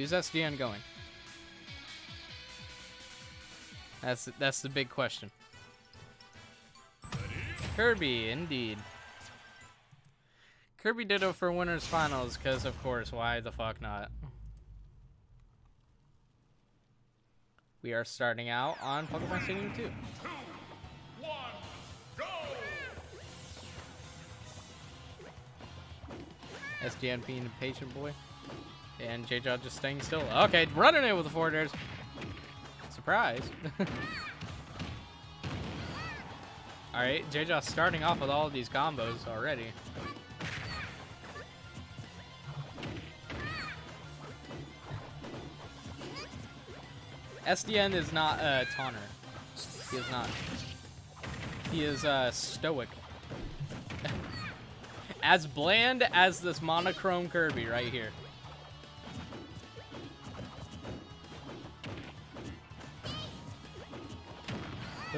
Who's SDN going? That's that's the big question. Kirby, indeed. Kirby Ditto for winners finals, because of course, why the fuck not? We are starting out on Pokemon Stadium 2. SDN being a patient boy. And J-Jaw just staying still. Okay, running it with the forward airs. Surprise. Alright, J-Jaw starting off with all of these combos already. SDN is not a taunter. He is not. He is uh, stoic. as bland as this monochrome Kirby right here.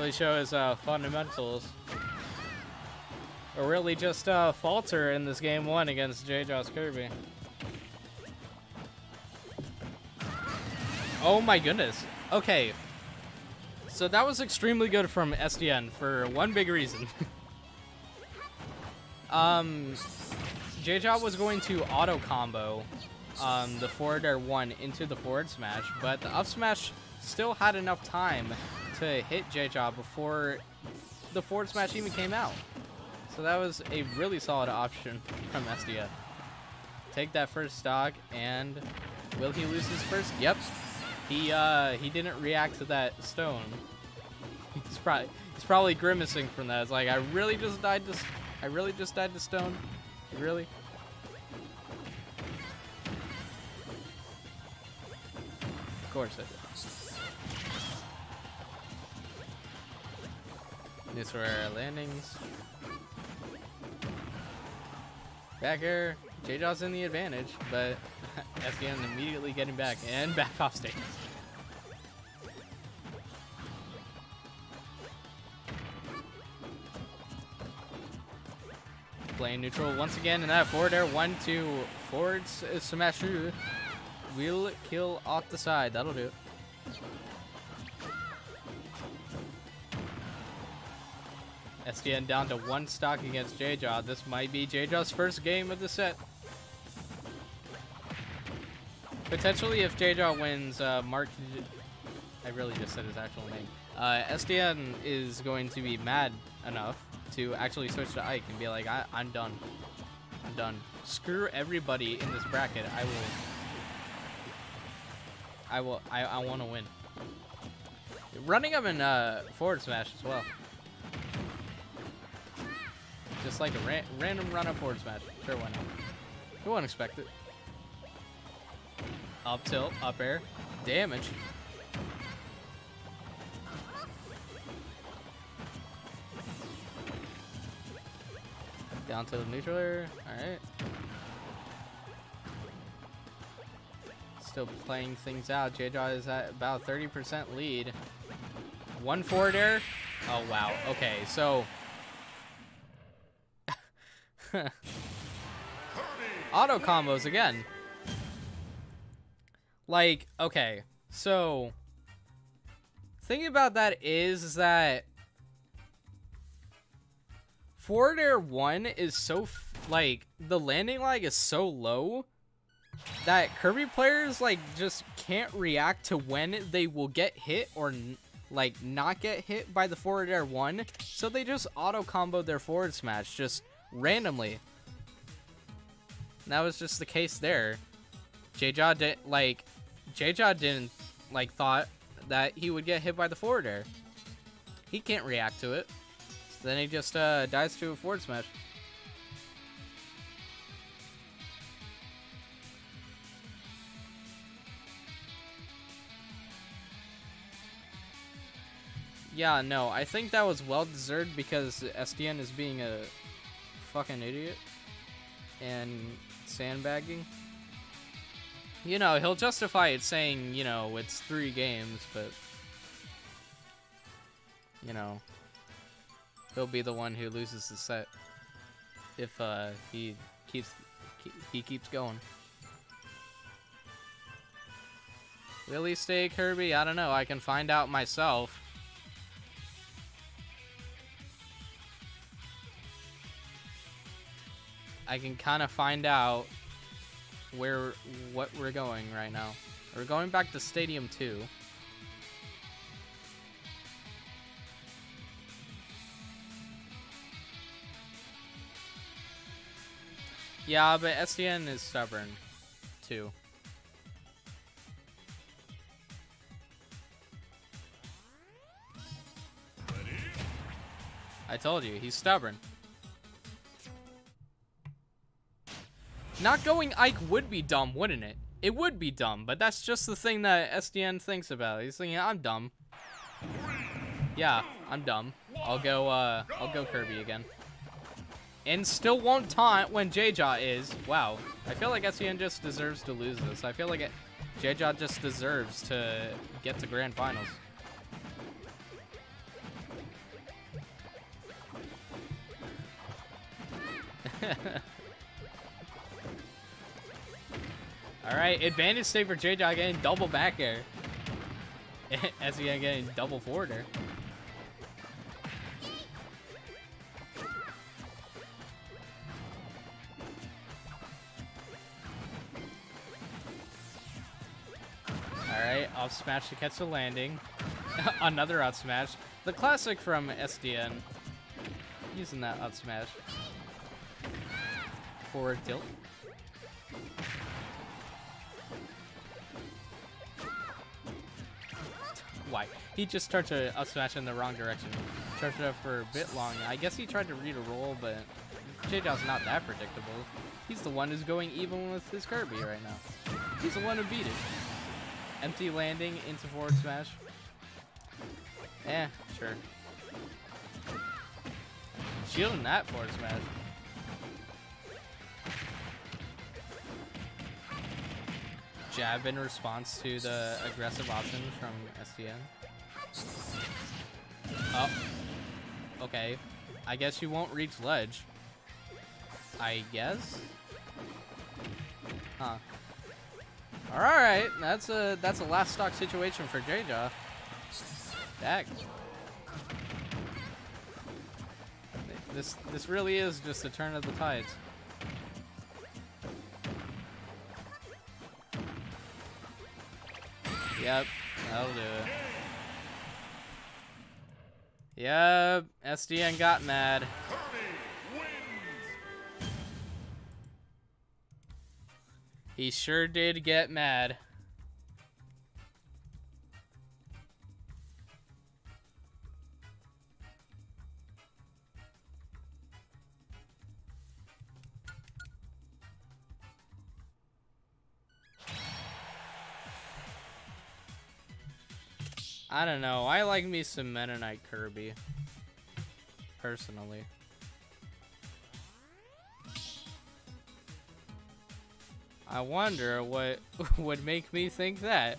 Really show his uh, fundamentals. Or really just uh, falter in this game one against J-Jaw's Kirby. Oh my goodness. Okay. So that was extremely good from SDN for one big reason. um, J-Jaw was going to auto combo um, the forward air 1 into the forward smash, but the up smash still had enough time to hit J-Jaw before the forward smash even came out. So that was a really solid option from SDN. Take that first stock, and will he lose his first? Yep, he uh he didn't react to that stone. He's probably he's probably grimacing from that. It's like I really just died to I really just died to stone. Really? Of course I did. These were our landings. Back air. J-Jaw's in the advantage, but SDN immediately getting back and back off stage. Playing neutral once again, and that forward air one two forward uh, smash will kill off the side. That'll do it. SDN down to one stock against J-Jaw. This might be J-Jaw's first game of the set. Potentially, if J-Jaw wins, uh, Mark... I really just said his actual name. Uh, SDN is going to be mad enough to actually switch to Ike and be like, I I'm done. I'm done. Screw everybody in this bracket. I will... I will... I, I want to win. Running him in uh, forward smash as well. Just like a ra random run-up forward smash. Sure, why not? Who wouldn't expect it? Up tilt, up air, damage. Down to the neutral air. Alright. Still playing things out. J-Jaw is at about 30% lead. One forward air. Oh, wow. Okay, so... Auto combos again. Like, okay, so thing about that is, is that forward air one is so like the landing lag is so low that Kirby players like just can't react to when they will get hit or like not get hit by the forward air one, so they just auto combo their forward smash just randomly. And that was just the case there. J-Jaw did like J-Jaw didn't, like, thought that he would get hit by the forward air. He can't react to it. So then he just uh, dies to a forward smash. Yeah, no, I think that was well deserved because SDN is being a fucking idiot and sandbagging. You know, he'll justify it saying, you know, it's three games, but... You know, he'll be the one who loses the set if uh, he keeps he keeps going. Will he stay Kirby? I don't know. I can find out myself. I can kind of find out where what we're going right now. We're going back to Stadium 2. Yeah, but SDN is stubborn, too. I told you, he's stubborn. Not going Ike would be dumb, wouldn't it? It would be dumb, but that's just the thing that SDN thinks about. He's thinking, I'm dumb. Yeah, I'm dumb. I'll go, uh, I'll go Kirby again. And still won't taunt when J-Jaw is. Wow. I feel like SDN just deserves to lose this. I feel like it, just deserves to get to Grand Finals. Alright, advantage save for J-Jaw getting double back air. As he getting double forward air. Alright, off smash to catch the landing. Another out smash. The classic from SDN. Using that out smash. Forward tilt. Why? He just starts to up smash in the wrong direction. Charged it up for a bit long. I guess he tried to read a roll, but J-Jaw's not that predictable. He's the one who's going even with his Kirby right now. He's the one who beat it. Empty landing into forward smash. Eh, sure. Shielding that forward smash. Jab in response to the aggressive option from SDN. Oh. Okay. I guess you won't reach ledge. I guess? Huh. Alright, that's a that's a last stock situation for J-Jaw. This this really is just a turn of the tides. Yep, that'll do it. Yep, SDN got mad. He sure did get mad. I don't know. I like me some Mennonite Kirby. Personally. I wonder what would make me think that.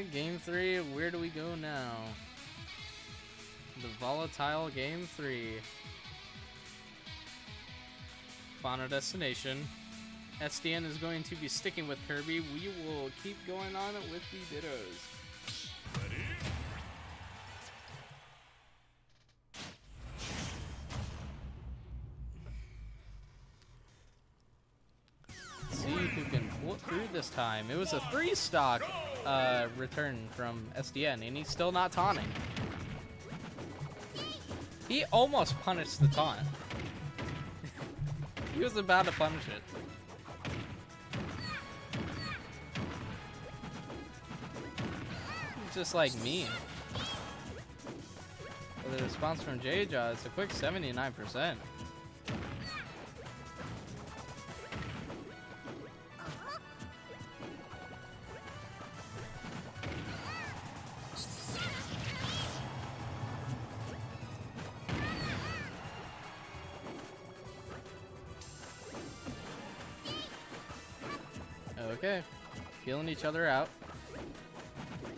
Okay, game three. Where do we go now? The volatile game three. Final destination. SDN is going to be sticking with Kirby. We will keep going on with the Dittos. Ready? See who can pull it through this time. It was a three stock uh, return from SDN, and he's still not taunting. He almost punished the taunt. he was about to punish it. just like me. the response from J-Jaw is a quick 79%. Each other out.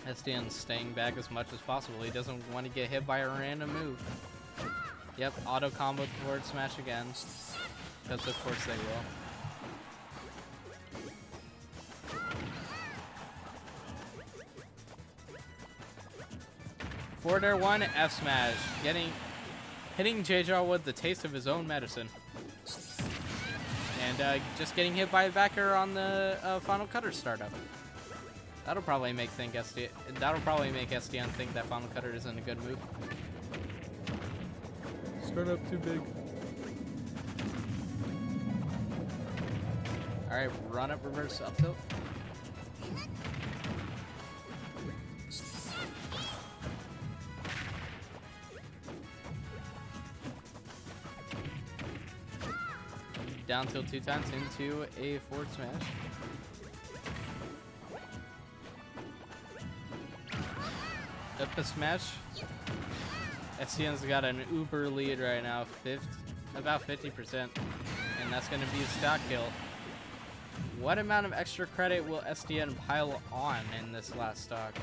SDN's staying back as much as possible. He doesn't want to get hit by a random move. Yep, auto combo forward smash again. Because of course they will. Forward air one, F smash. Getting, hitting J-Jaw with the taste of his own medicine. And uh, just getting hit by a back air on the uh, final cutter startup. That'll probably make think SD. That'll probably make SDN think that final cutter isn't a good move. Startup too big. All right, run up reverse up tilt. Down tilt two times into a forward smash. Up smash. SDN's got an uber lead right now, 50, about 50%, and that's going to be a stock kill. What amount of extra credit will SDN pile on in this last stock?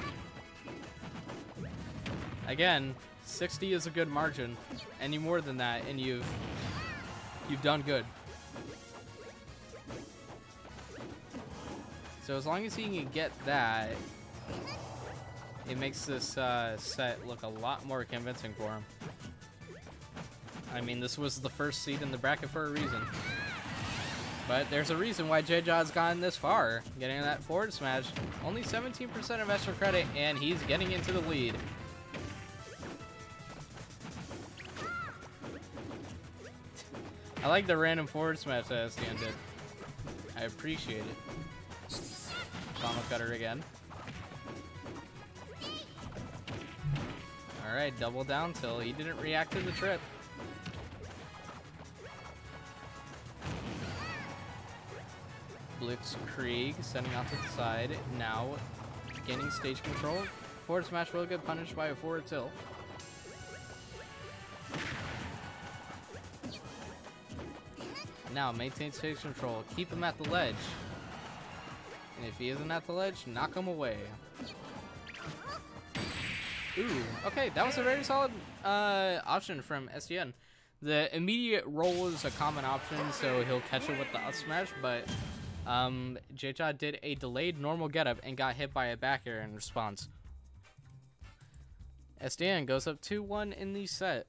Again, 60 is a good margin. Any more than that, and you've you've done good. So as long as he can get that, it makes this uh, set look a lot more convincing for him. I mean, this was the first seed in the bracket for a reason. But there's a reason why J-Jaw's gotten this far, getting that forward smash. Only 17% of extra credit, and he's getting into the lead. I like the random forward smash that SDN did. I appreciate it. Final cutter again. Alright, double down tilt he didn't react to the trip. Blitzkrieg sending off to the side. Now gaining stage control. Forward smash will get punished by a forward tilt. Now maintain stage control. Keep him at the ledge. And if he isn't at the ledge, knock him away. Ooh, okay, that was a very solid uh, option from SDN. The immediate roll is a common option, so he'll catch it with the up smash, but um, J-Jaw did a delayed normal getup and got hit by a back air in response. SDN goes up 2-1 in the set.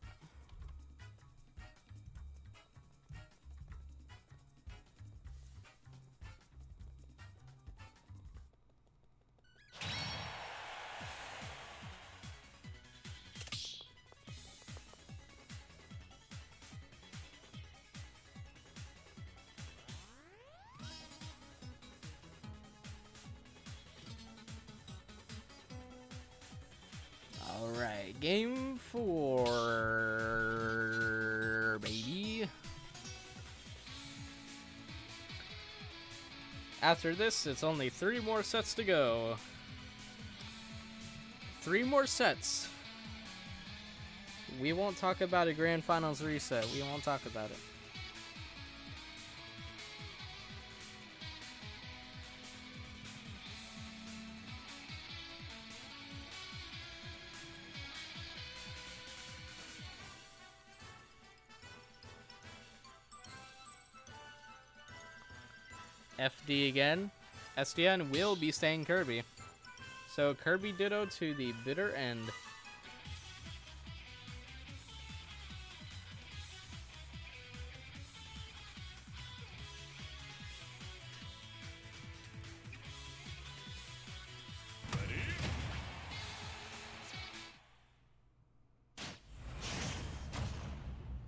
Game four, baby. After this, it's only three more sets to go. Three more sets. We won't talk about a grand finals reset. We won't talk about it. FD again. SDN will be staying Kirby. So Kirby Ditto to the bitter end.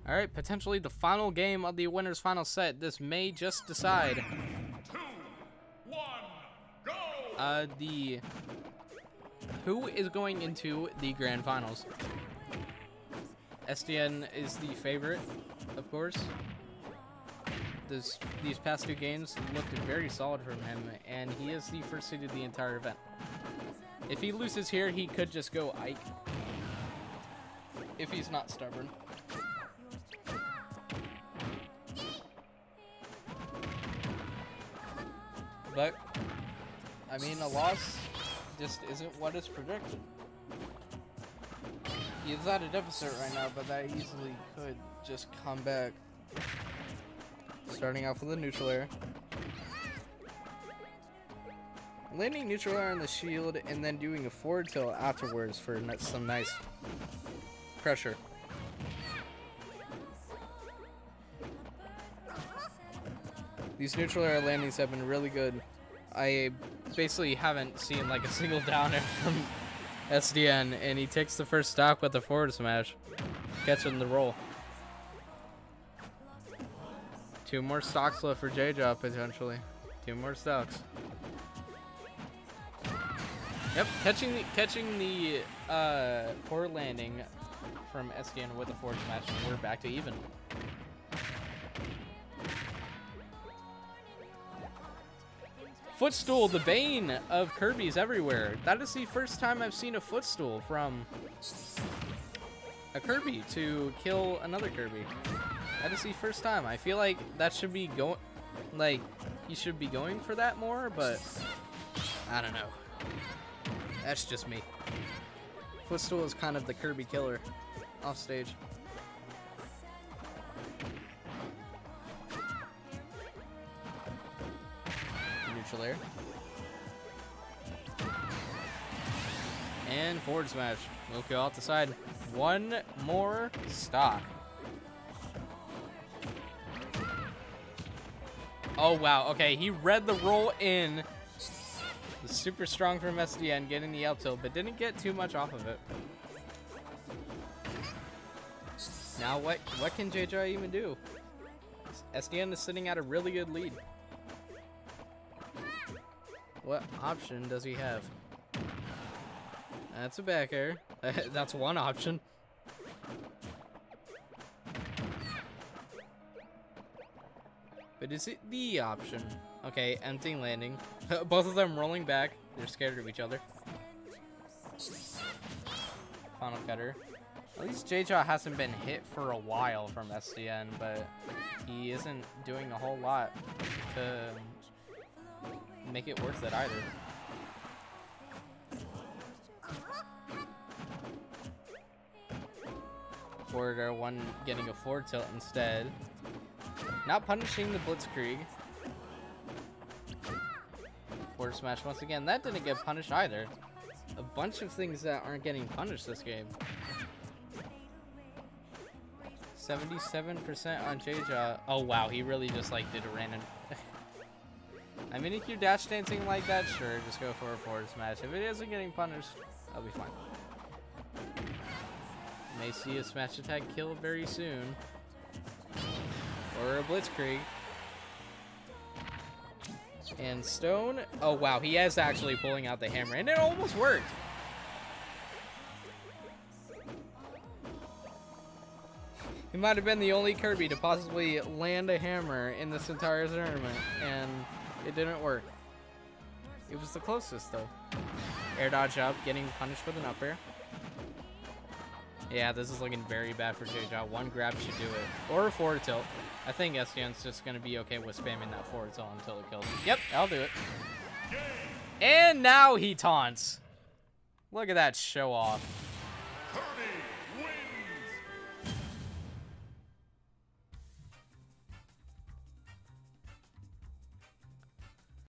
All right, potentially the final game of the winner's final set. This may just decide. Uh, the who is going into the grand finals? SDN is the favorite, of course. This these past two games looked very solid from him, and he is the first seed of the entire event. If he loses here, he could just go Ike. If he's not stubborn. But I mean, a loss just isn't what is predicted. He's at a deficit right now, but that easily could just come back. Starting off with a neutral air. Landing neutral air on the shield and then doing a forward tilt afterwards for some nice pressure. These neutral air landings have been really good. I basically haven't seen like a single down air from SDN, and he takes the first stock with the forward smash, catching the roll. Two more stocks left for J-Jaw potentially. Two more stocks. Yep, catching the catching the uh, forward landing from SDN with a forward smash, and we're back to even. Footstool, the bane of Kirby's everywhere. That is the first time I've seen a footstool from a Kirby to kill another Kirby. That is the first time. I feel like that should be going, like, you should be going for that more, but I don't know. That's just me. Footstool is kind of the Kirby killer off air. And forward smash. Will go out the side. One more stock. Oh, wow. Okay, he read the roll in. Super strong from SDN, getting the up tilt, but didn't get too much off of it. Now, what, what can JJ even do? SDN is sitting at a really good lead. What option does he have? That's a back air. That's one option. But is it the option? Okay, empty landing. Both of them rolling back. They're scared of each other. Final cutter. At least J-Jaw hasn't been hit for a while from SDN, but he isn't doing a whole lot to make it worth it either. Air one getting a forward tilt instead. Not punishing the Blitzkrieg. Forward smash once again. That didn't get punished either. A bunch of things that aren't getting punished this game. 77% on J-Jaw. Oh wow, he really just like did a random I mean, if you're dash dancing like that, sure, just go for a forward smash. If it isn't getting punished, I'll be fine. May see a smash attack kill very soon. Or a blitzkrieg. And Stone, oh wow, he is actually pulling out the hammer, and it almost worked. He might have been the only Kirby to possibly land a hammer in this entire tournament, and it didn't work. It was the closest, though. Air dodge up, getting punished with an up air. Yeah, this is looking very bad for J-Jaw. One grab should do it. Or a forward tilt. I think SDN's just going to be okay with spamming that forward tilt until it kills him. Yep, I'll do it. And now he taunts. Look at that show off.